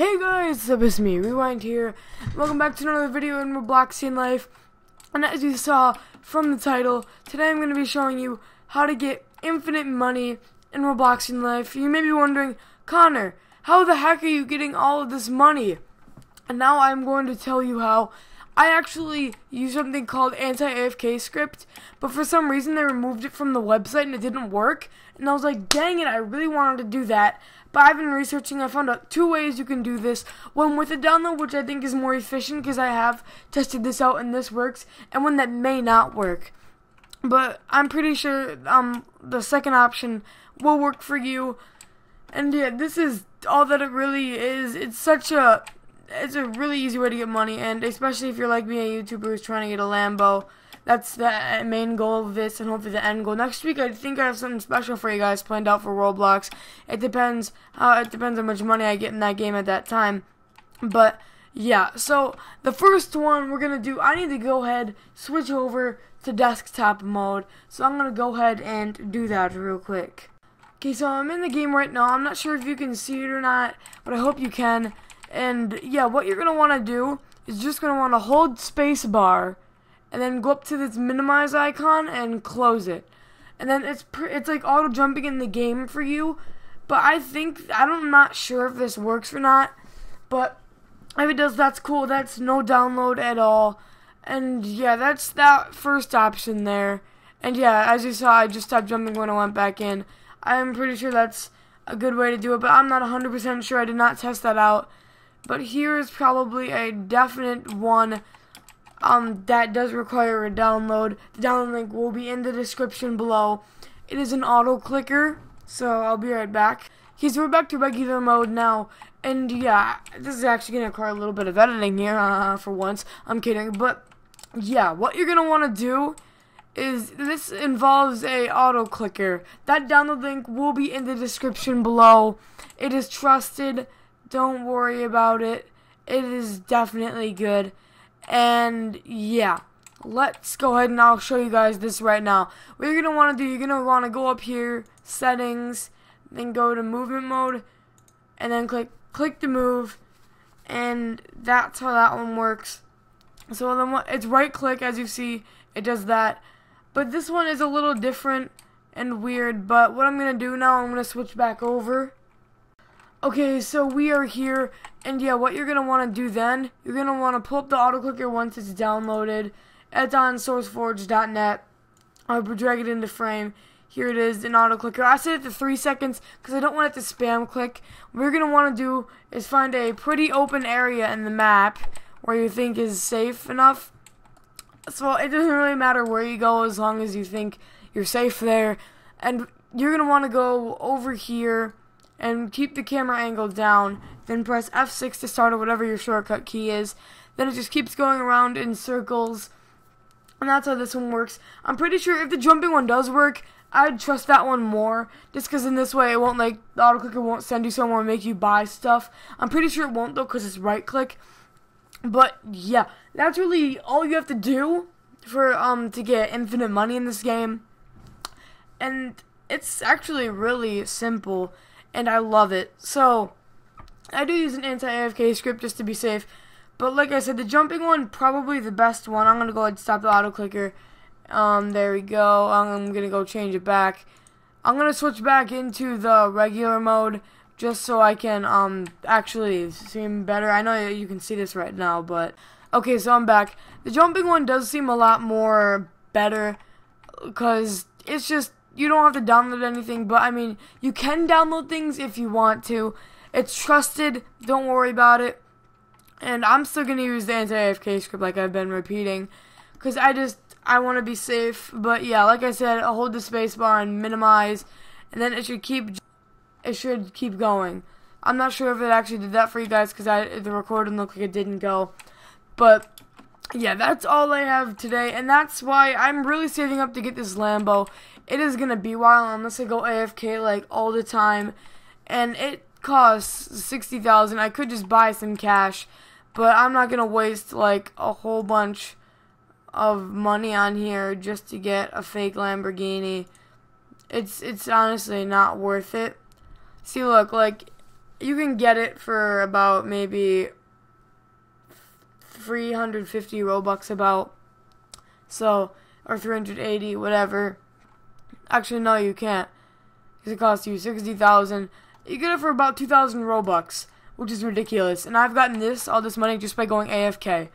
Hey guys, up, it's me, Rewind here. Welcome back to another video in Robloxian Life. And as you saw from the title, today I'm going to be showing you how to get infinite money in Robloxian Life. You may be wondering, Connor, how the heck are you getting all of this money? And now I'm going to tell you how. I actually use something called anti-AFK script, but for some reason they removed it from the website and it didn't work. And I was like, dang it, I really wanted to do that. But I've been researching, I found out two ways you can do this. One with a download, which I think is more efficient because I have tested this out and this works, and one that may not work. But I'm pretty sure um the second option will work for you. And yeah, this is all that it really is. It's such a it's a really easy way to get money, and especially if you're like me, a YouTuber who's trying to get a Lambo. That's the main goal of this, and hopefully the end goal. Next week, I think I have something special for you guys planned out for Roblox. It depends. Uh, it depends how much money I get in that game at that time. But yeah, so the first one we're gonna do. I need to go ahead switch over to desktop mode. So I'm gonna go ahead and do that real quick. Okay, so I'm in the game right now. I'm not sure if you can see it or not, but I hope you can. And yeah, what you're going to want to do is just going to want to hold spacebar and then go up to this minimize icon and close it. And then it's it's like auto jumping in the game for you. But I think I'm not sure if this works or not. But if it does, that's cool. That's no download at all. And yeah, that's that first option there. And yeah, as you saw, I just stopped jumping when I went back in. I'm pretty sure that's a good way to do it, but I'm not 100% sure. I did not test that out. But here is probably a definite one um, that does require a download. The download link will be in the description below. It is an auto clicker, so I'll be right back. So we're back to regular mode now. And yeah, this is actually going to require a little bit of editing here uh, for once. I'm kidding. But yeah, what you're going to want to do is this involves a auto clicker. That download link will be in the description below. It is trusted don't worry about it. It is definitely good. And yeah, let's go ahead and I'll show you guys this right now. What you're going to want to do, you're going to want to go up here, settings, then go to movement mode, and then click click to move. And that's how that one works. So then it's right click as you see, it does that. But this one is a little different and weird, but what I'm going to do now, I'm going to switch back over Okay, so we are here, and yeah, what you're going to want to do then, you're going to want to pull up the auto clicker once it's downloaded. It's on sourceforge.net. I'll drag it into frame. Here it is, an auto clicker. I set it to 3 seconds because I don't want it to spam click. What you're going to want to do is find a pretty open area in the map where you think is safe enough. So it doesn't really matter where you go as long as you think you're safe there. And you're going to want to go over here and keep the camera angle down. Then press F6 to start or whatever your shortcut key is. Then it just keeps going around in circles. And that's how this one works. I'm pretty sure if the jumping one does work, I'd trust that one more. Just because in this way, it won't like, the auto clicker won't send you somewhere and make you buy stuff. I'm pretty sure it won't though because it's right click. But yeah, that's really all you have to do for um to get infinite money in this game. And it's actually really simple and I love it. So, I do use an anti-AFK script just to be safe. But like I said, the jumping one, probably the best one. I'm going to go ahead and stop the auto clicker. Um, there we go. I'm going to go change it back. I'm going to switch back into the regular mode just so I can um actually seem better. I know you can see this right now, but okay, so I'm back. The jumping one does seem a lot more better because it's just you don't have to download anything, but I mean, you can download things if you want to. It's trusted, don't worry about it. And I'm still going to use the anti-AFK script like I've been repeating. Because I just, I want to be safe. But yeah, like I said, I'll hold the spacebar and minimize. And then it should keep, it should keep going. I'm not sure if it actually did that for you guys because I the recording looked like it didn't go. But yeah, that's all I have today, and that's why I'm really saving up to get this Lambo. It is gonna be a while unless I go AFK like all the time, and it costs sixty thousand. I could just buy some cash, but I'm not gonna waste like a whole bunch of money on here just to get a fake Lamborghini. It's it's honestly not worth it. See, look, like you can get it for about maybe 350 Robux about. So, or 380, whatever. Actually, no, you can't. Because it costs you 60,000. You get it for about 2,000 Robux, which is ridiculous. And I've gotten this, all this money, just by going AFK.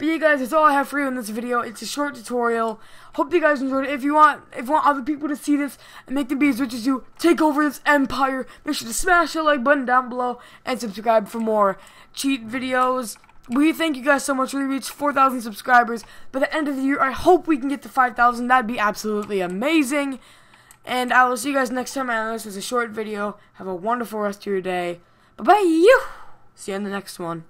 But yeah, guys, that's all I have for you in this video. It's a short tutorial. Hope you guys enjoyed it. If you want, if you want other people to see this and make them be as rich as you, take over this empire. Make sure to smash the like button down below and subscribe for more cheat videos. We thank you guys so much. We reached 4,000 subscribers. By the end of the year, I hope we can get to 5,000. That'd be absolutely amazing. And I will see you guys next time. I know this was a short video. Have a wonderful rest of your day. Bye-bye. See you in the next one.